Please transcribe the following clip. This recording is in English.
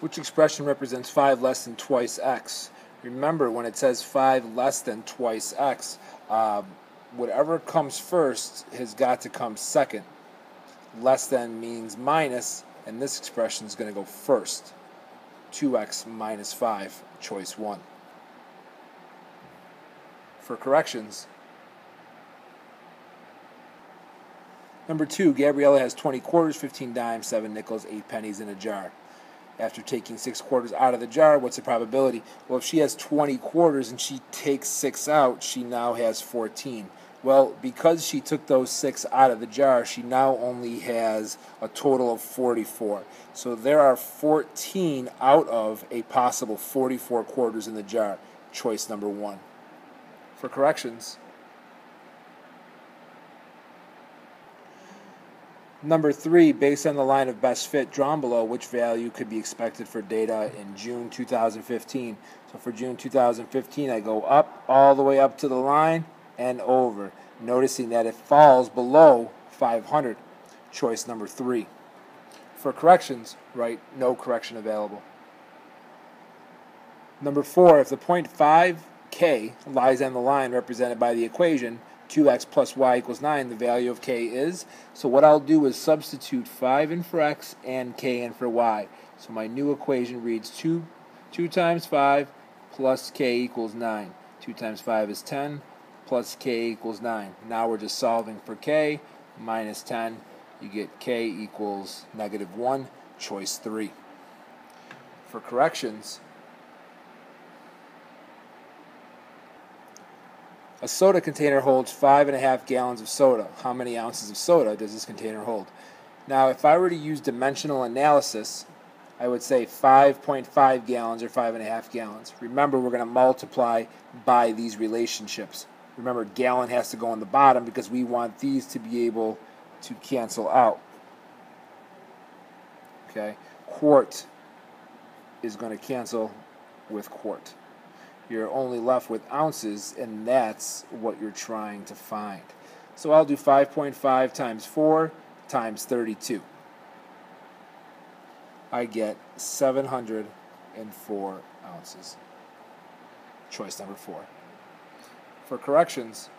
Which expression represents 5 less than twice x? Remember, when it says 5 less than twice x, uh, whatever comes first has got to come second. Less than means minus, and this expression is going to go first. 2x minus 5, choice 1. For corrections, Number two, Gabriella has 20 quarters, 15 dimes, 7 nickels, 8 pennies in a jar after taking six quarters out of the jar, what's the probability? Well, if she has 20 quarters and she takes six out, she now has 14. Well, because she took those six out of the jar, she now only has a total of 44. So there are 14 out of a possible 44 quarters in the jar. Choice number one. For corrections, Number three, based on the line of best fit drawn below, which value could be expected for data in June 2015? So for June 2015, I go up all the way up to the line and over, noticing that it falls below 500. Choice number three. For corrections, write no correction available. Number four, if the point 5k lies on the line represented by the equation, 2x plus y equals 9, the value of k is. So what I'll do is substitute 5 in for x and k in for y. So my new equation reads 2, 2 times 5 plus k equals 9. 2 times 5 is 10 plus k equals 9. Now we're just solving for k minus 10. You get k equals negative 1, choice 3. For corrections, A soda container holds five and a half gallons of soda. How many ounces of soda does this container hold? Now, if I were to use dimensional analysis, I would say 5.5 gallons or five and a half gallons. Remember, we're going to multiply by these relationships. Remember, gallon has to go on the bottom because we want these to be able to cancel out. Okay, quart is going to cancel with quart you're only left with ounces, and that's what you're trying to find. So I'll do 5.5 times 4 times 32. I get 704 ounces. Choice number 4. For corrections,